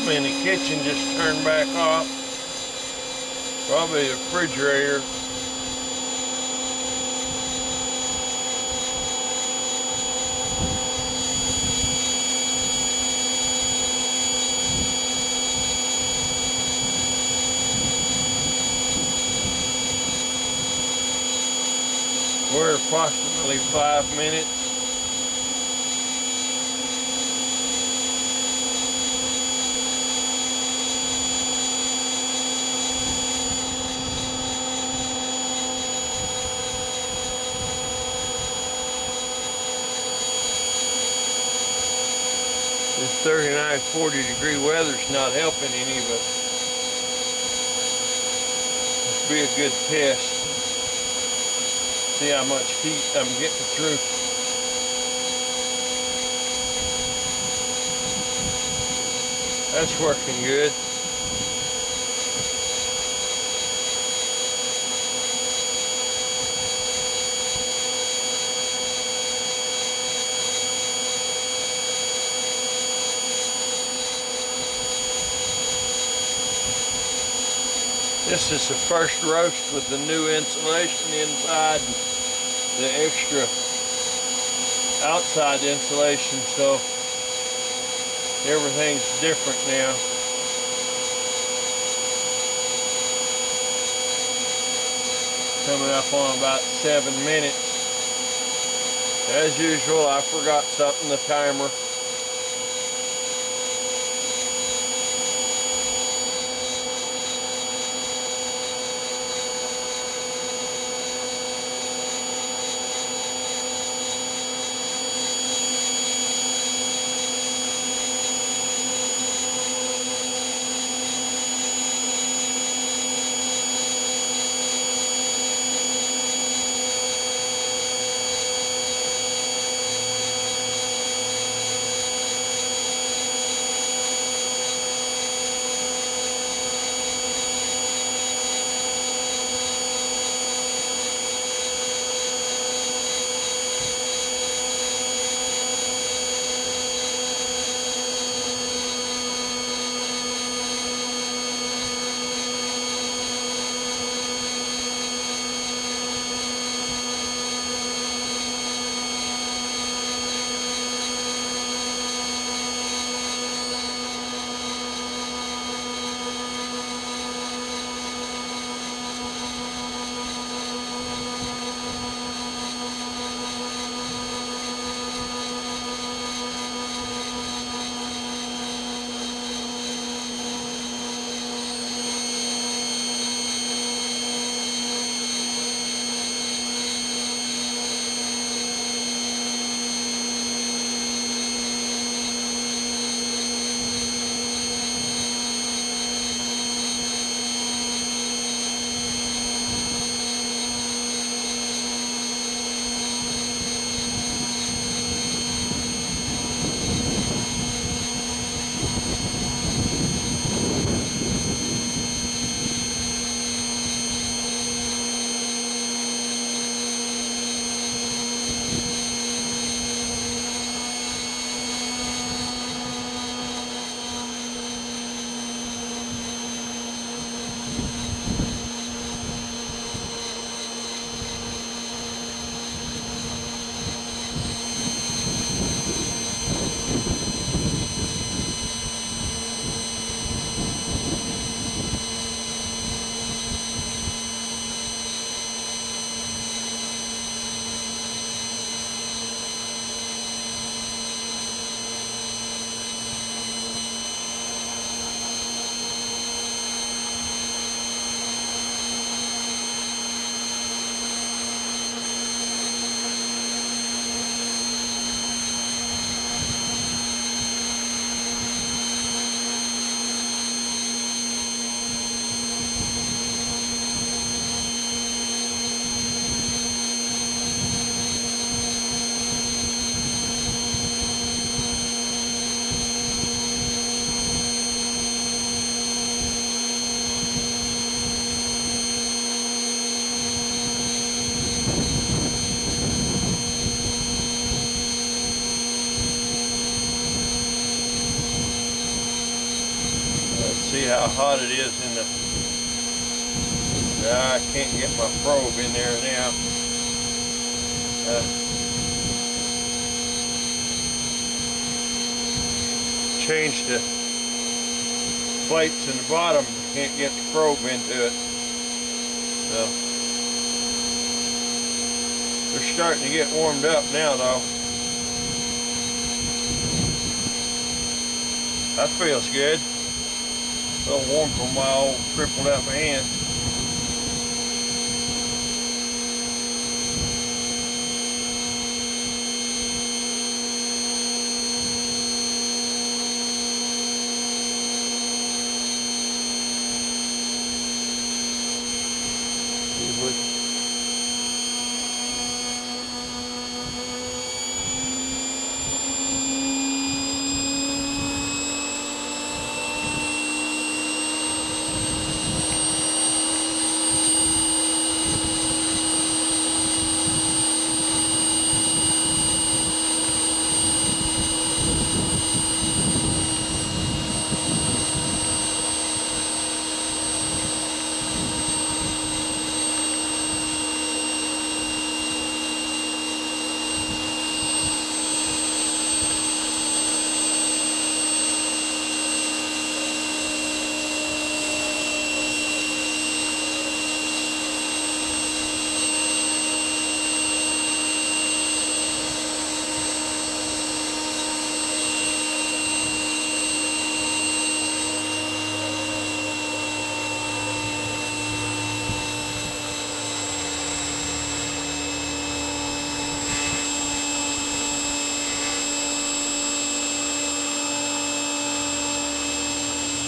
Something in the kitchen just turned back off. Probably the refrigerator. We're approximately five minutes. This 39, 40 degree weather's not helping any, but must be a good test. See how much heat I'm getting through. That's working good. This is the first roast with the new insulation inside, the extra outside insulation, so everything's different now. Coming up on about seven minutes. As usual, I forgot something, the timer. How hot it is in the... I can't get my probe in there now. Uh, change the plates in the bottom. Can't get the probe into it. So they're starting to get warmed up now though. That feels good. Warm from my old crippled up hand.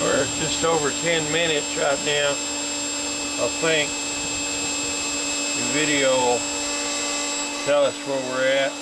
We're just over 10 minutes right now. I think the video will tell us where we're at.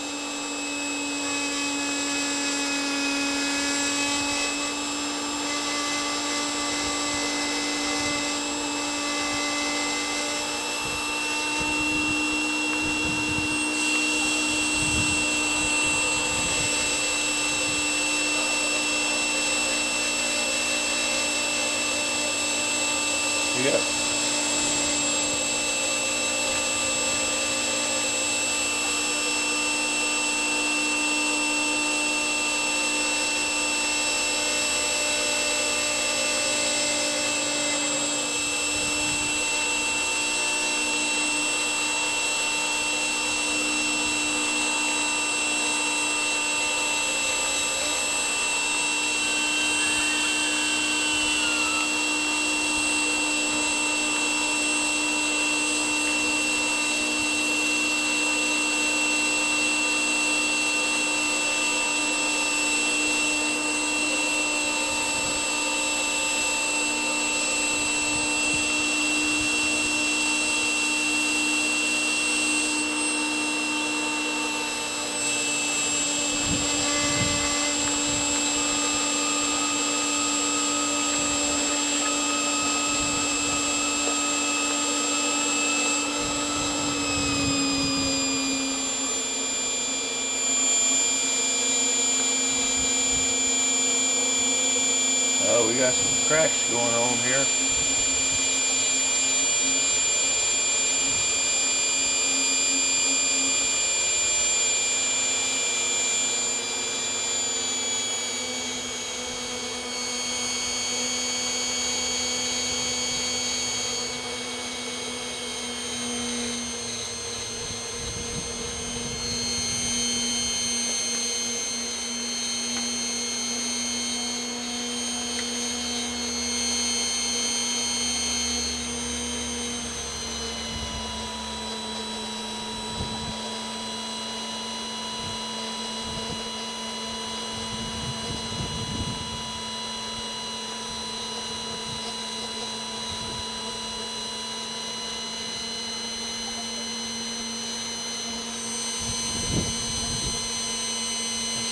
Got some cracks going on here.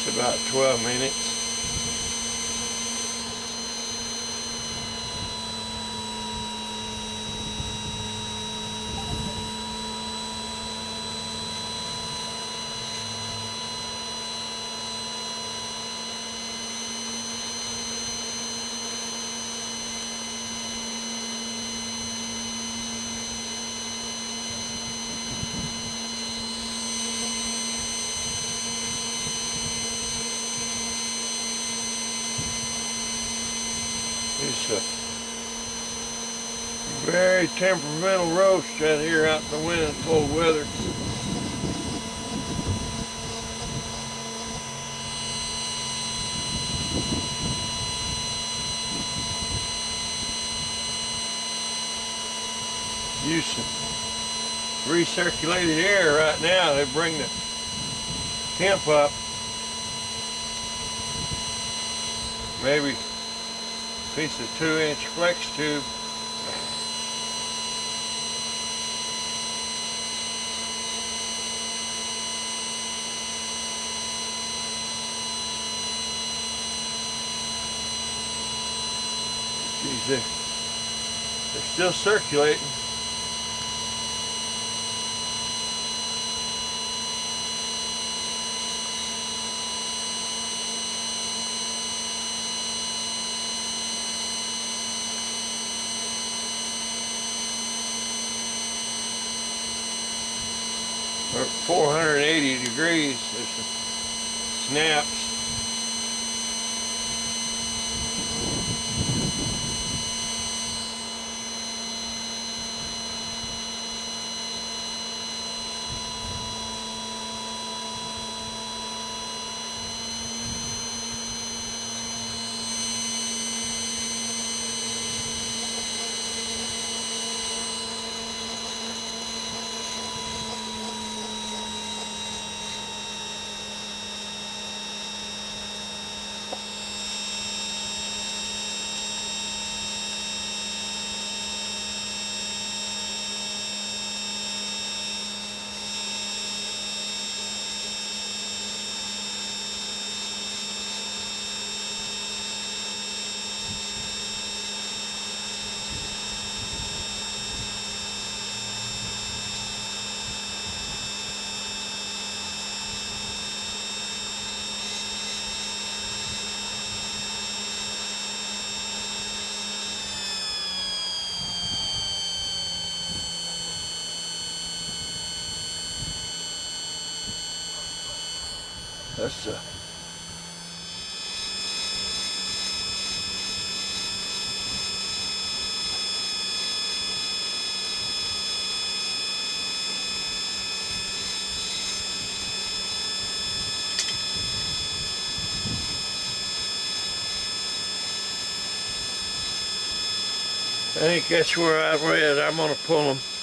It's about 12 minutes. It's a very temperamental roast out here out in the wind and cold weather. Use some recirculated air right now. They bring the temp up. Maybe piece of two inch flex tube. They're, they're still circulating. 480 degrees. Some snaps. I think that's where I read. I'm gonna pull them.